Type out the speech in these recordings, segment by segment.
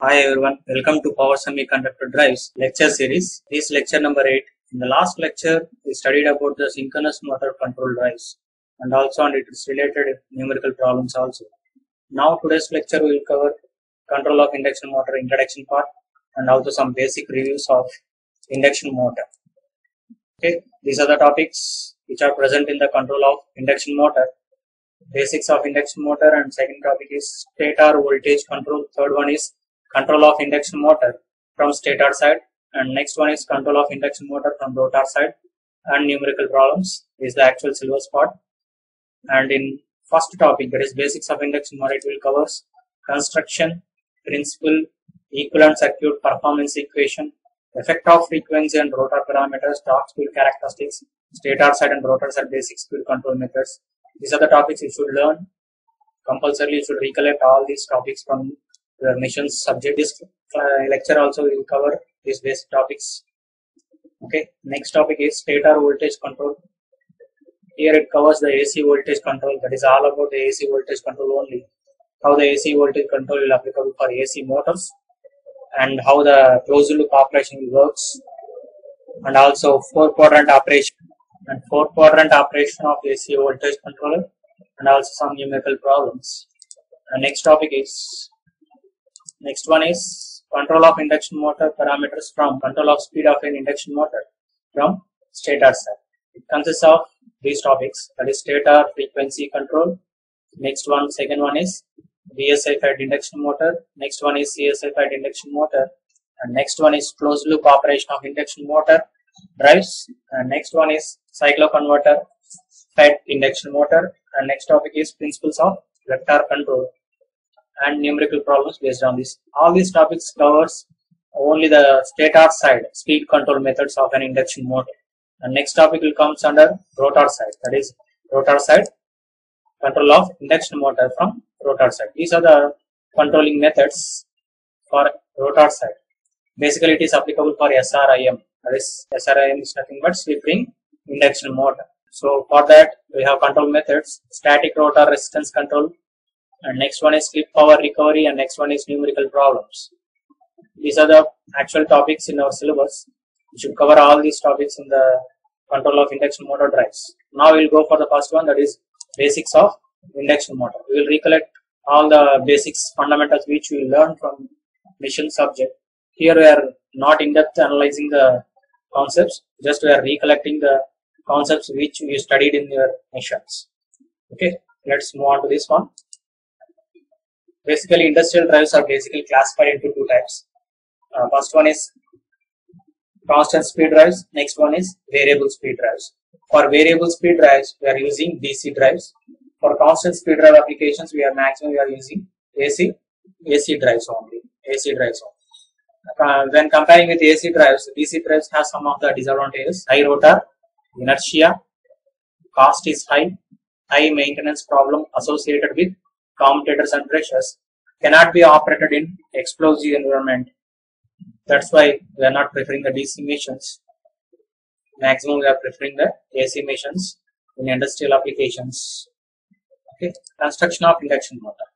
Hi everyone, welcome to Power Semiconductor Drives lecture series. This lecture number 8. In the last lecture, we studied about the synchronous motor control drives and also on its related numerical problems also. Now today's lecture will cover control of induction motor introduction part and also some basic reviews of induction motor. Okay, these are the topics which are present in the control of induction motor. Basics of induction motor and second topic is stator voltage control. Third one is control of induction motor from stator side and next one is control of induction motor from rotor side. And numerical problems is the actual syllabus part and in first topic that is basics of induction motor it will covers construction principle equivalent circuit performance equation effect of frequency and rotor parameters torque speed characteristics stator side and rotor side basic speed control methods. These are the topics you should learn. Compulsorily you should recollect all these topics from the missions subject this uh, lecture also will cover these basic topics. Okay next topic is stator voltage control. Here it covers the ac voltage control. That is all about the ac voltage control only. How the ac voltage control will applicable for ac motors and how the closed loop operation works and also four quadrant operation and four quadrant operation of ac voltage controller and also some numerical problems. And next topic is Next one is control of induction motor parameters from control of speed of an induction motor from stator side. It consists of these topics that is stator frequency control. Next one, second one is VSI fed induction motor. Next one is CSI fed induction motor. And next one is closed loop operation of induction motor drives. And next one is cycloconverter fed induction motor. And next topic is principles of vector control and numerical problems based on this. All these topics covers only the stator side speed control methods of an induction motor. The next topic will comes under rotor side that is rotor side control of induction motor from rotor side. These are the controlling methods for rotor side. Basically it is applicable for SRIM that is SRIM is nothing but slip ring induction motor. So for that we have control methods static rotor resistance control and next one is slip power recovery and next one is numerical problems. These are the actual topics in our syllabus we should cover all these topics in the control of induction motor drives. Now we'll go for the first one that is basics of induction motor. We will recollect all the basics fundamentals which we learn from mission subject. Here we are not in depth analyzing the concepts just we are recollecting the concepts which we studied in your missions. Okay let's move on to this one basically industrial drives are basically classified into two types. Uh, first one is constant speed drives. Next one is variable speed drives. For variable speed drives we are using dc drives. For constant speed drive applications we are maximum we are using ac ac drives only ac drives only. Uh, when comparing with ac drives dc drives have some of the disadvantages. High rotor inertia cost is high high maintenance problem associated with commutators and brushes cannot be operated in explosive environment. That's why we are not preferring the DC machines. Maximum we are preferring the AC machines in industrial applications. Okay, construction of induction motor.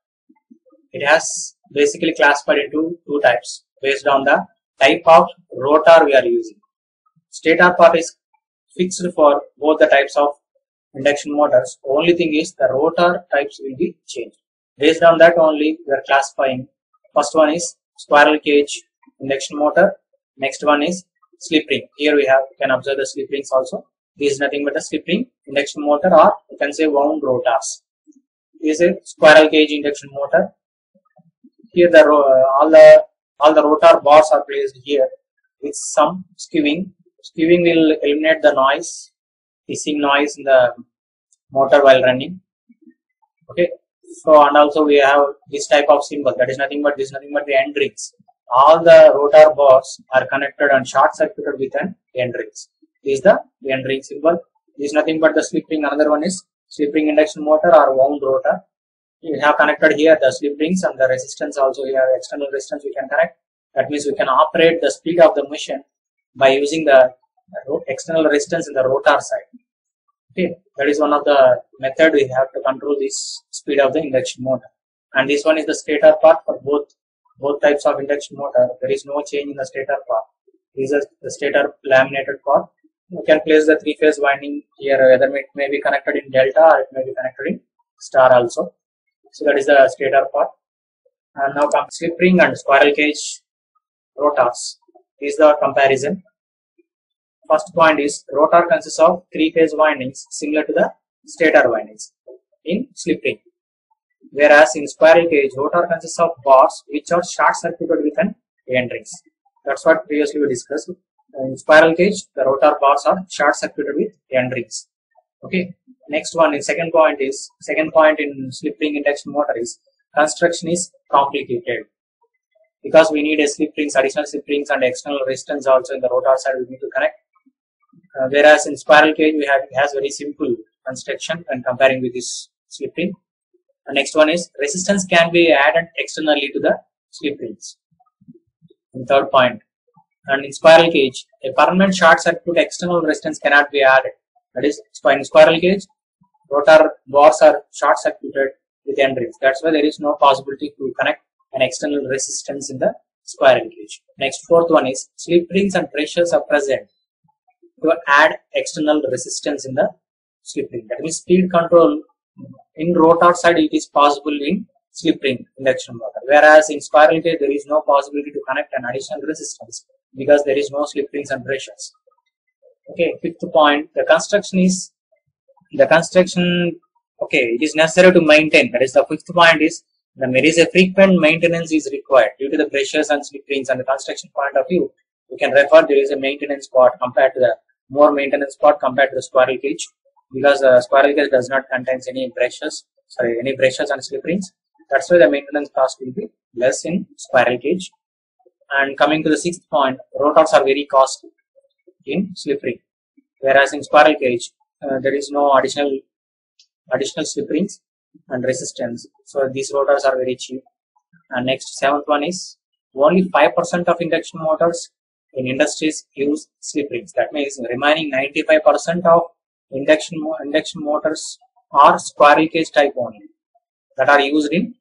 It has basically classified into two types based on the type of rotor we are using. Stator part is fixed for both the types of induction motors. Only thing is the rotor types will be changed. Based on that only we are classifying. First one is squirrel cage induction motor. Next one is slip ring. Here we have you can observe the slip rings also. This is nothing but a slip ring induction motor or you can say wound rotors. This is a squirrel cage induction motor. Here the all the all the rotor bars are placed here with some skewing. Skewing will eliminate the noise, hissing noise in the motor while running. Okay, so and also we have this type of symbol that is nothing but this nothing but the end rings. All the rotor bars are connected and short circuited with an end rings. This is the end ring symbol. This is nothing but the slip ring. Another one is slip ring induction motor or wound rotor. We have connected here the slip rings and the resistance also here external resistance we can connect. That means we can operate the speed of the machine by using the external resistance in the rotor side. Okay, that is one of the method we have to control this speed of the induction motor. And this one is the stator part for both both types of induction motor, there is no change in the stator part. This is the stator laminated part. You can place the three-phase winding here, whether it may be connected in delta or it may be connected in star also. So that is the stator part. And now come slip ring and squirrel cage rotors. This is the comparison. First point is rotor consists of three-phase windings similar to the stator windings in slip ring. Whereas in squirrel cage, rotor consists of bars which are short circuited with an end rings. That's what previously we discussed. In squirrel cage, the rotor bars are short circuited with end rings. Okay. Next one in second point is second point in slip ring induction motor is construction is complicated because we need a slip rings, additional slip rings and external resistance also in the rotor side we need to connect. Uh, whereas in squirrel cage we have it has very simple construction when comparing with this slip ring. The next one is resistance can be added externally to the slip rings. And third point, and in squirrel cage, a permanent short circuit external resistance cannot be added. That is, in squirrel cage, rotor bars are short circuited with end rings. That's why there is no possibility to connect an external resistance in the squirrel cage. Next, fourth one is slip rings and brushes are present to add external resistance in the slip ring. That means speed control in rotor side it is possible in slip ring induction motor. Whereas in squirrel cage there is no possibility to connect an additional resistance because there is no slip rings and brushes. Okay, fifth point, the construction is the construction okay, it is necessary to maintain. That is the fifth point is the there is a frequent maintenance is required due to the brushes and slip rings and the construction point of view. You can refer there is a maintenance part compared to the more maintenance part compared to the squirrel cage because the squirrel cage does not contains any brushes, sorry, any brushes and slip rings. That's why the maintenance cost will be less in squirrel cage. And coming to the sixth point, rotors are very costly in slip ring, whereas in squirrel cage uh, there is no additional additional slip rings and resistance. So these rotors are very cheap. And next seventh one is only five percent of induction motors in industries use slip rings. That means remaining ninety five percent of induction induction motors are squirrel cage type only that are used in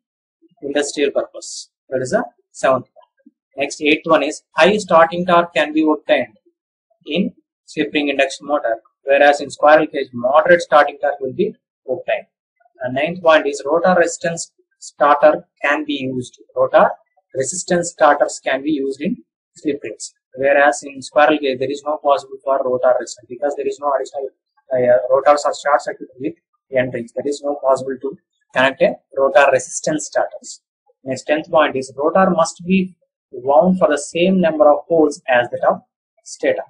industrial purpose. That is the seventh one. Next, eighth one is high starting torque can be obtained in slip ring induction motor, whereas in squirrel cage moderate starting torque will be obtained. And ninth point is rotor resistance starter can be used. Rotor resistance starters can be used in slip rings, whereas in squirrel cage there is no possible for rotor resistance because there is no additional uh, rotors are short circuited with end rings. There is no possible to connect a rotor resistance starters. Next, tenth point is rotor must be wound for the same number of poles as that of stator.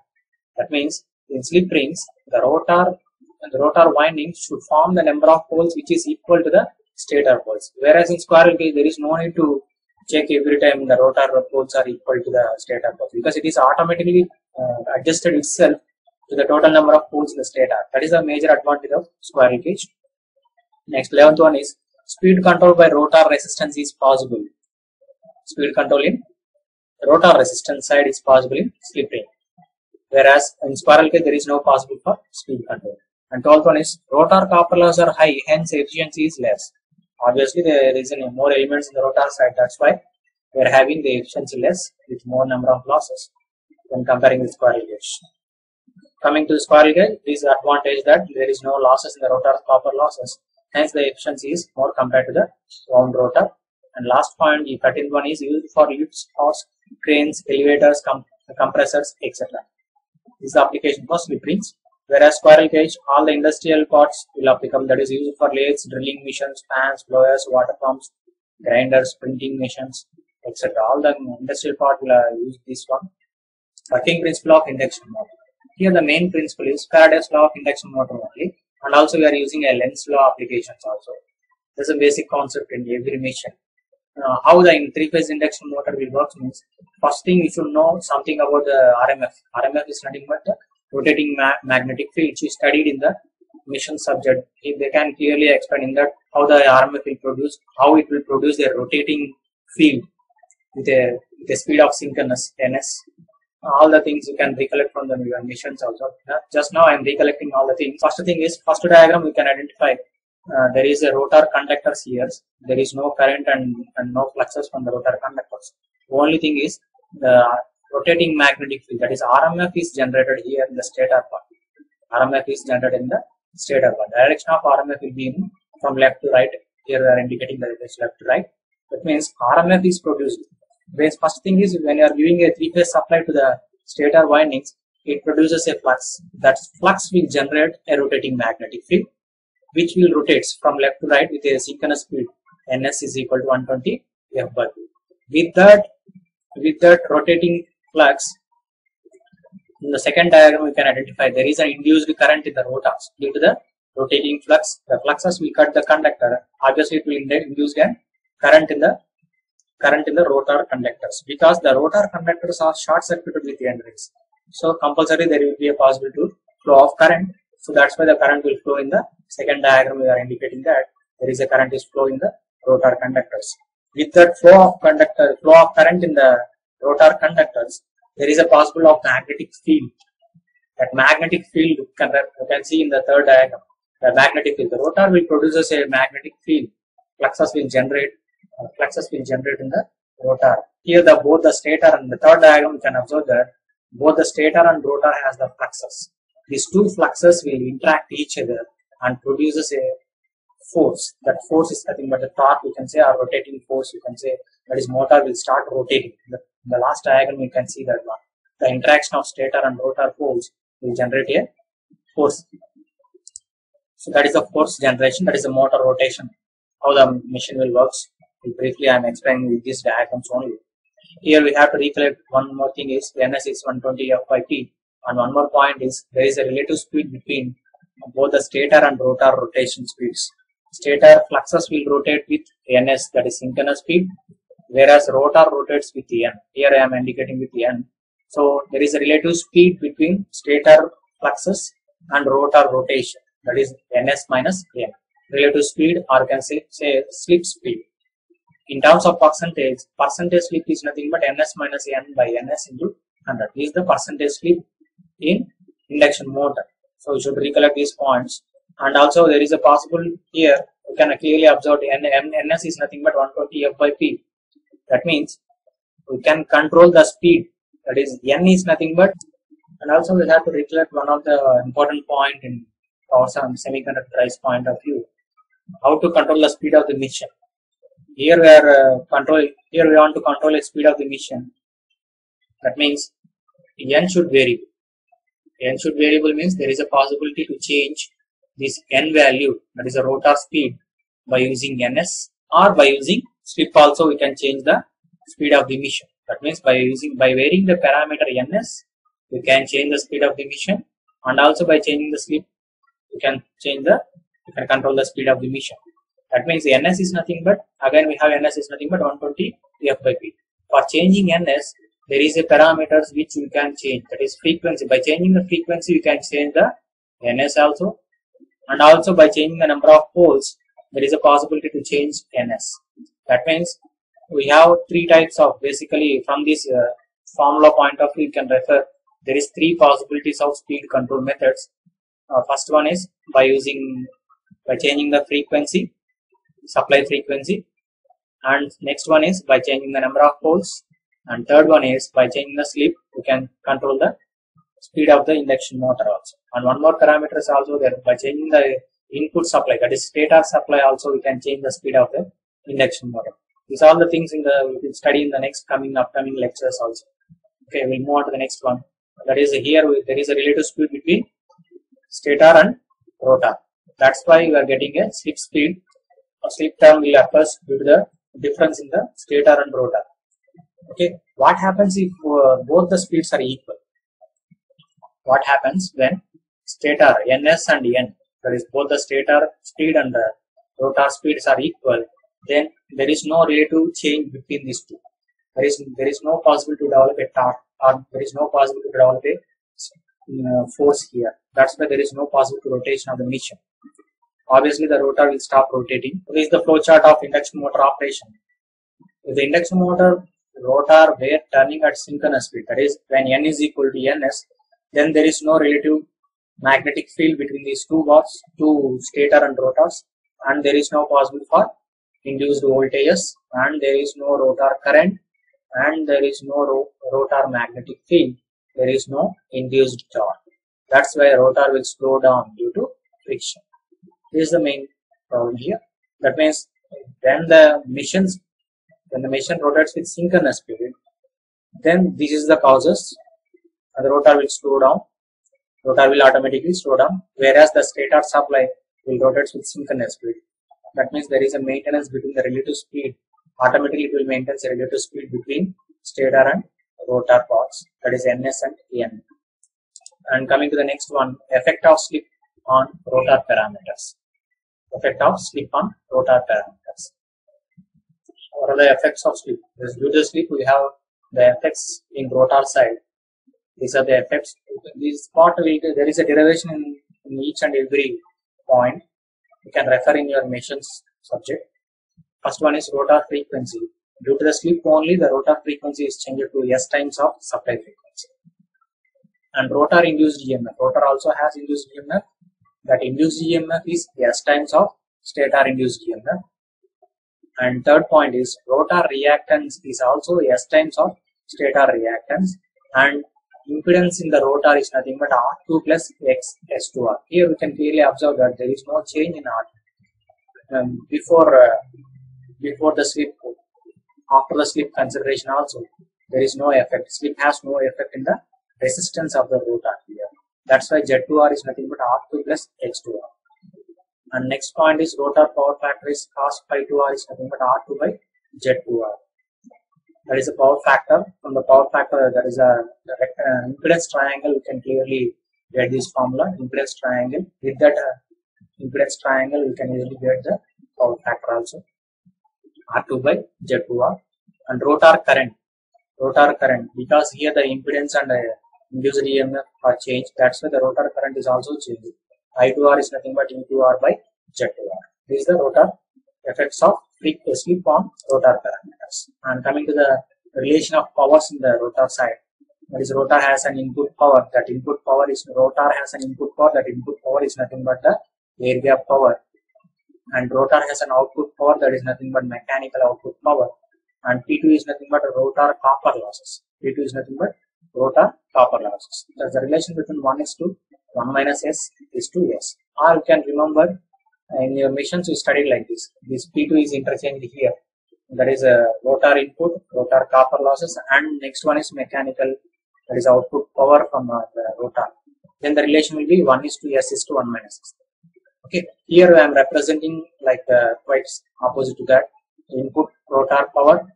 That means in slip rings, the rotor the rotor winding should form the number of poles which is equal to the stator poles. Whereas in squirrel cage, there is no need to check every time the rotor poles are equal to the stator poles because it is automatically uh, adjusted itself to the total number of poles in the stator. That is the major advantage of squirrel cage. Next, 11th one is speed control by rotor resistance is possible. Speed control in rotor resistance side is possible in slip ring. Whereas in squirrel cage there is no possible for speed control. And 12th one is rotor copper loss are high, hence efficiency is less. Obviously there is more elements in the rotor side, that's why we are having the efficiency less with more number of losses when comparing with squirrel cage. Coming to the squirrel cage, this advantage that there is no losses in the rotor copper losses. Hence the efficiency is more compared to the wound rotor. And last point, the 13th one is used for lifts, horse, cranes, elevators, com compressors, etc. This application for slip rings. Whereas squirrel cage, all the industrial parts will have applicable that is used for lathes, drilling machines, fans, blowers, water pumps, grinders, printing machines, etc. All the industrial part will uh, use this one. Working principle of induction motor. Here the main principle is Faraday's law of induction motor only and also we are using a Lenz law applications also. This is a basic concept in every machine. Uh, how the three-phase induction motor will work means first thing you should know something about the RMF. RMF is nothing but the rotating ma magnetic field is studied in the mission subject. They can clearly explain in that how the RMF will produce, how it will produce a rotating field with a speed of synchronous ns all the things you can recollect from the missions also. Just now I am recollecting all the things. First thing is, first diagram we can identify uh, there is a rotor conductors here. There is no current and, and no fluxes from the rotor conductors. Only thing is the rotating magnetic field that is RMF is generated here in the stator part. RMF is generated in the stator part. Direction of RMF will be from left to right. Here we are indicating that it is left to right. That means RMF is produced. First thing is when you are giving a three phase supply to the stator windings, it produces a flux. That flux will generate a rotating magnetic field, which will rotate from left to right with a synchronous speed. Ns is equal to 120 F by 2. With that, with that rotating flux, in the second diagram we can identify there is an induced current in the rotors due to the rotating flux. The fluxes will cut the conductor. Obviously, it will induce a current in the current in the rotor conductors because the rotor conductors are short circuited with the end rings. So compulsory there will be a possibility to flow of current. So that's why the current will flow in the second diagram. We are indicating that there is a current is flow in the rotor conductors. With that flow of conductor, flow of current in the rotor conductors, there is a possible of magnetic field. That magnetic field can, you can see in the third diagram. The magnetic field. The rotor will produces a magnetic field. Fluxes will generate. Uh, fluxes will generate in the rotor. Here, the both the stator and the third diagram, can observe that both the stator and rotor has the fluxes. These two fluxes will interact each other and produces a force. That force is nothing but the torque, you can say, or rotating force, you can say, that is motor will start rotating. The, in the last diagram, you can see that one. The interaction of stator and rotor poles will generate a force. So that is the force generation, that is the motor rotation. How the machine will works. Briefly, I am explaining with these diagrams only. Here we have to recollect one more thing is NS is 120 F and one more point is there is a relative speed between both the stator and rotor rotation speeds. Stator fluxes will rotate with ns that is synchronous speed whereas rotor rotates with n. Here I am indicating with n. So there is a relative speed between stator fluxes and rotor rotation that is ns minus n. Relative speed or can say, say slip speed. In terms of percentage, percentage slip is nothing but ns minus n by ns into 100. This is the percentage slip in induction motor. So you should recollect these points. And also there is a possible here, you can clearly observe N, N, ns is nothing but 120 f by p. That means we can control the speed. That is n is nothing but, and also we have to recollect one of the important point in our some semiconductor point of view. How to control the speed of the mission here we are uh, control here we want to control the speed of the mission that means n should vary n should variable means there is a possibility to change this n value that is a rotor speed by using ns or by using slip also we can change the speed of the mission that means by using by varying the parameter ns we can change the speed of the mission and also by changing the slip you can change the you can control the speed of the mission that means ns is nothing but again we have ns is nothing but 120 f by p. For changing ns, there is a parameters which we can change. That is frequency. By changing the frequency, we can change the ns also, and also by changing the number of poles, there is a possibility to change ns. That means we have three types of basically from this uh, formula point of view, you can refer. There is three possibilities of speed control methods. Uh, first one is by using by changing the frequency supply frequency and next one is by changing the number of poles and third one is by changing the slip you can control the speed of the induction motor also and one more parameter also there by changing the input supply that is stator supply also we can change the speed of the induction motor these are all the things in the we will study in the next coming upcoming lectures also. Okay we'll move on to the next one. That is here there is a relative speed between stator and rotor. That's why we are getting a slip speed. Or slip term will occur due to the difference in the stator and rotor. Okay, what happens if uh, both the speeds are equal? What happens when stator ns and n, that is both the stator speed and the rotor speeds are equal, then there is no relative change between these two. There is there is no possible to develop a torque or there is no possible to develop a uh, force here. That's why there is no possible rotation of the machine obviously the rotor will stop rotating. This is the flow chart of induction motor operation. If the induction motor rotor were turning at synchronous speed, that is when n is equal to ns, then there is no relative magnetic field between these two bars, two stator and rotors, and there is no possible for induced voltages, and there is no rotor current, and there is no ro rotor magnetic field, there is no induced torque. That's why rotor will slow down due to friction. This is the main problem here. That means when the machines when the machine rotates with synchronous speed, then this is the causes the rotor will slow down. Rotor will automatically slow down, whereas the stator supply will rotate with synchronous speed. That means there is a maintenance between the relative speed. Automatically it will maintain the relative speed between stator and rotor parts. That is NS and EN. And coming to the next one, effect of slip on rotor parameters. Effect of slip on rotor parameters. What are the effects of slip? Due to slip, we have the effects in rotor side. These are the effects. This part there is a derivation in each and every point. You can refer in your missions subject. First one is rotor frequency. Due to the slip only, the rotor frequency is changed to S times of supply frequency. And rotor induced EMF. Rotor also has induced EMF. That induced EMF is S times of stator induced EMF. And third point is rotor reactance is also S times of stator reactance. And impedance in the rotor is nothing but R2 plus X S2R. Here we can clearly observe that there is no change in R. Um, before uh, before the slip, after the slip consideration also, there is no effect. Slip has no effect in the resistance of the rotor here. That's why Z2R is nothing but R2 plus X2R. And next point is rotor power factor is cos pi 2R is nothing but R2 by Z2R. That is a power factor. From the power factor, there is a, a impedance triangle. You can clearly get this formula impedance triangle. With that uh, impedance triangle, we can easily get the power factor also. R2 by Z2R and rotor current. Rotor current because here the impedance and uh, induced EMF are changed. That's why the rotor current is also changed. I2R is nothing but E2R by Z2R. This is the rotor effects of slip on rotor parameters. And coming to the relation of powers in the rotor side, that is rotor has an input power. That input power is rotor has an input power. That input power is nothing but the air gap power. And rotor has an output power that is nothing but mechanical output power. And P2 is nothing but rotor copper losses. P2 is nothing but rotor copper losses. That's the relation between 1 is to 1 minus S is to S. Or you can remember in your missions you studied like this. This P2 is interchanged here. that is a rotor input, rotor copper losses, and next one is mechanical, that is output power from uh, the rotor. Then the relation will be 1 is to S is to 1 minus S. Okay, here I am representing like uh, quite opposite to that. Input rotor power,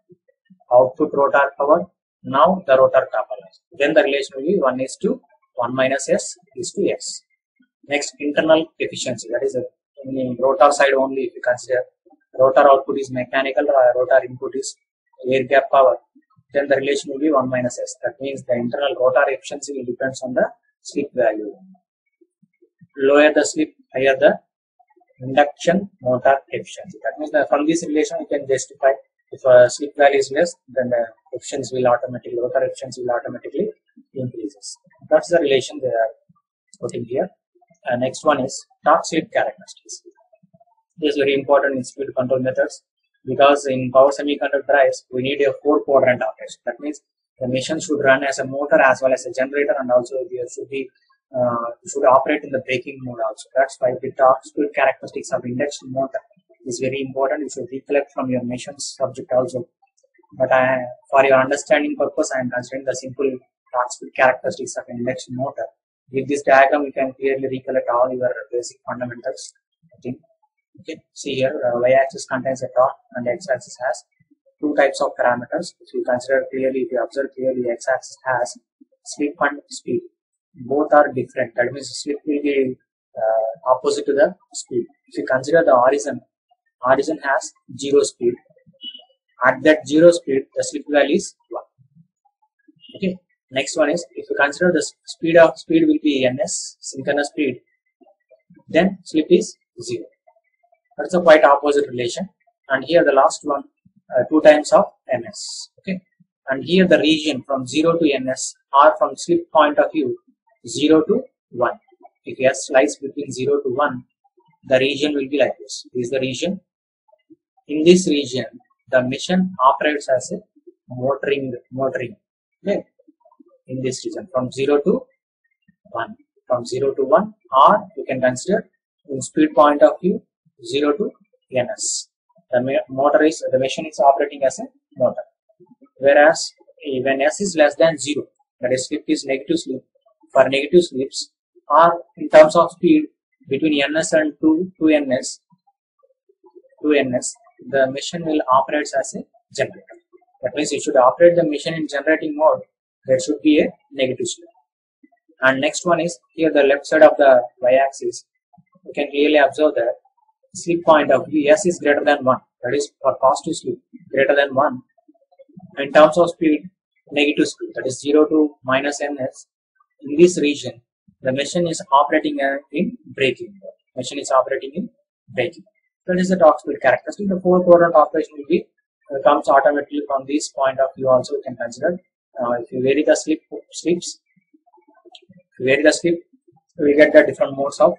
output rotor power, now the rotor copper loss. Then the relation will be 1 is to 1 minus S is to S. Next, internal efficiency, that is a in rotor side only if you consider rotor output is mechanical rotor input is air gap power then the relation will be 1 minus s that means the internal rotor efficiency will depends on the slip value lower the slip higher the induction motor efficiency that means that from this relation you can justify if a slip value is less then the efficiency will automatically rotor efficiency will automatically increases that's the relation they are putting here uh, next one is torque slip characteristics. This is very important in speed control methods because in power semiconductor drives we need a four quadrant operation. That means the machine should run as a motor as well as a generator and also there should be uh, should operate in the braking mode also. That's why the torque speed characteristics of induction motor is very important. You should recollect from your machine's subject also. But I, for your understanding purpose, I am considering the simple torque speed characteristics of induction motor. With this diagram, you can clearly recollect all your basic fundamentals. Okay, okay. see here, uh, y-axis contains a torque and x-axis has two types of parameters. If you consider clearly, if you observe clearly, x-axis has slip and speed. Both are different. That means slip will be uh, opposite to the speed. If you consider the horizon, horizon has zero speed. At that zero speed, the slip value is 1. Okay, Next one is if you consider the speed of speed will be ns synchronous speed, then slip is zero. That's a quite opposite relation. And here the last one uh, two times of ns. Okay, and here the region from zero to ns or from slip point of view zero to one. If s lies between zero to one, the region will be like this. This is the region. In this region, the machine operates as a motoring motoring okay in this region. From 0 to 1 from 0 to 1 or you can consider in speed point of view 0 to ns the motor is the machine is operating as a motor. Whereas eh, when s is less than 0 that is slip is negative slip for negative slips or in terms of speed between ns and 2 to ns to ns the machine will operate as a generator. That means you should operate the machine in generating mode there should be a negative slope. and next one is here the left side of the y-axis. You can really observe that slip point of view s is greater than 1 that is for positive slip greater than 1 in terms of speed negative speed that is 0 to minus ns in this region the machine is operating in braking. Machine is operating in braking. That is the torque speed characteristic. The four quadrant operation will be uh, comes automatically from this point of view also you can consider uh, if you vary the slip slips vary the slip we get the different modes of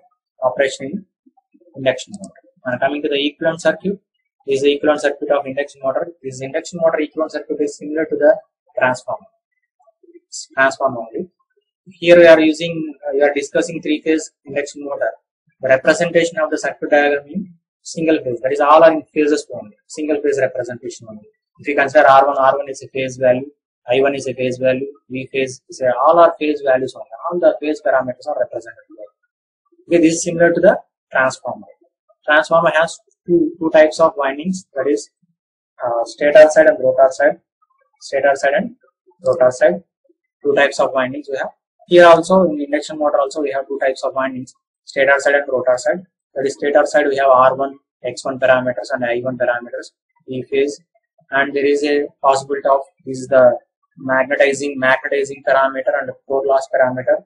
operation in induction motor and coming to the equivalent circuit is the equivalent circuit of induction motor. This induction motor equivalent circuit is similar to the transformer. Transformer only. Here we are using uh, we are discussing three phase induction motor. The representation of the circuit diagram in single phase that is all are in phases only single phase representation only. If you consider r1 r1 is a phase value i1 is a phase value v phase is a, all are phase values only. All the phase parameters are represented here. Okay this is similar to the transformer. Transformer has two two types of windings. That is uh, stator side and rotor side. Stator side and rotor side. Two types of windings we have. Here also in induction motor also we have two types of windings. Stator side and rotor side. That is stator side we have r1 x1 parameters and i1 parameters e phase. And there is a possibility of this is the magnetizing magnetizing parameter and core loss parameter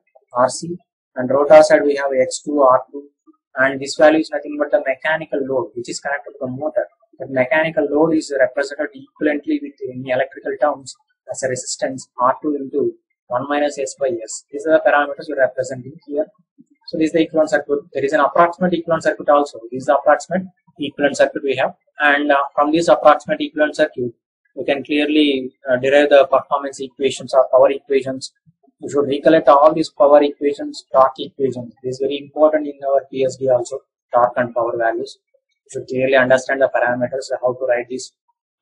rc and rotor side we have x2 r2 and this value is nothing but the mechanical load which is connected to the motor. The mechanical load is represented equivalently with in electrical terms as a resistance r2 into 1 minus s by s. These are the parameters we are representing here. So this is the equivalent circuit. There is an approximate equivalent circuit also. This is the approximate equivalent circuit we have. And uh, from this approximate equivalent circuit we can clearly uh, derive the performance equations or power equations. You should recollect all these power equations torque equations. This is very important in our psd also torque and power values. You should clearly understand the parameters how to write these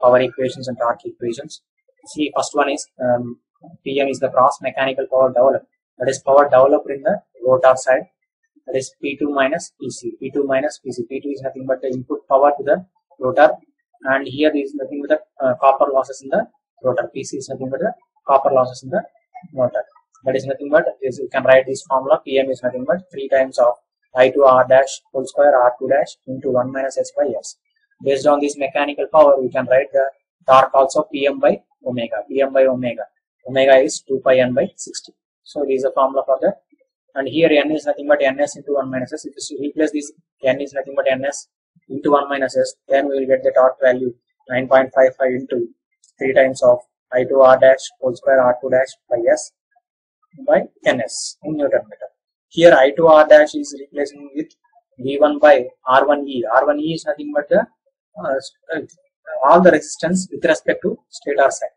power equations and torque equations. See first one is um, pm is the cross mechanical power developed. That is power developed in the rotor side. That is P2 minus PC. P2 minus PC. P2 is nothing but the input power to the rotor, and here is nothing but the uh, copper losses in the rotor. PC is nothing but the copper losses in the motor. That is nothing but is you can write this formula. PM is nothing but three times of I2 R dash whole square R2 dash into 1 minus S by S. Based on this mechanical power, we can write the torque also PM by omega. PM by omega. Omega is 2 pi n by 60. So this is a formula for that and here n is nothing but ns into 1 minus s. If you replace this n is nothing but ns into 1 minus s, then we will get the torque value 9.55 into 3 times of I2 R dash whole square R2 dash by s by ns in Newton meter. Here I2 R dash is replacing with V1 by R1E. R1E is nothing but the uh, all the resistance with respect to stator side.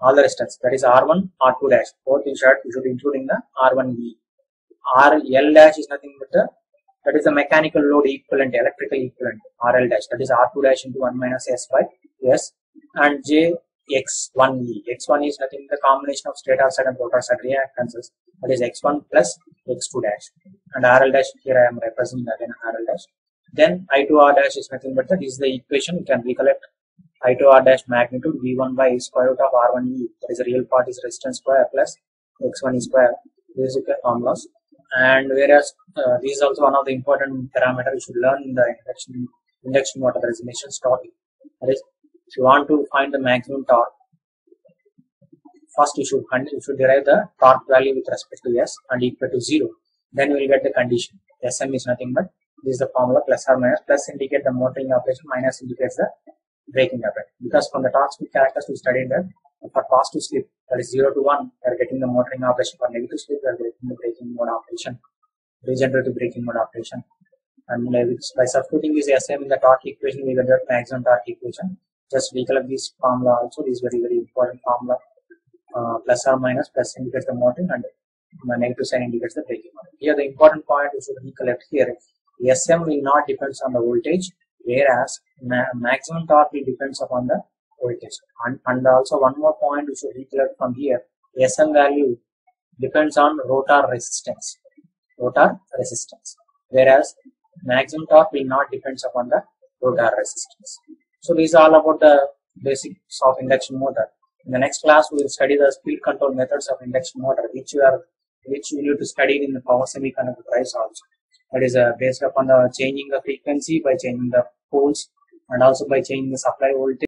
All the resistance that is R1, R2 dash. Both in short, you should include in the R1E. RL dash is nothing but the that is the mechanical load equivalent, electrical equivalent, RL dash, that is R2 dash into 1 minus S by S, and J X1E. X1 is nothing the combination of stator side and rotor side reactances, that is X1 plus X2 dash, and RL dash, here I am representing again RL dash. Then I2R dash is nothing but this is the equation, you can recollect. I2R dash magnitude V1 by square root of R1E, that is the real part is resistance square plus X1 e square, this is the formulas and whereas uh, this is also one of the important parameter you should learn in the induction induction motor that is emission torque that is if you want to find the maximum torque first you should find you should derive the torque value with respect to s and equal to 0 then you will get the condition. Sm is nothing but this is the formula plus or minus plus indicate the motoring operation minus indicates the braking operation. Because from the torque speed characters we studied that for positive slip that is 0 to 1 we are getting the motoring operation for negative slip we are getting the braking mode operation regenerative braking mode operation. And by substituting this sm in the torque equation we get the maximum torque equation. Just recollect this formula also this very very important formula uh, plus or minus plus indicates the motive and negative sign indicates the braking point here the important point we should recollect here sm will not depends on the voltage whereas ma maximum torque will depends upon the and, and also one more point we should recollect from here sm value depends on rotor resistance. Rotor resistance. Whereas maximum torque will not depends upon the rotor resistance. So these are all about the basics of induction motor. In the next class we will study the speed control methods of induction motor which you are which you need to study in the power semiconductor drives also. That is uh, based upon the changing the frequency by changing the poles and also by changing the supply voltage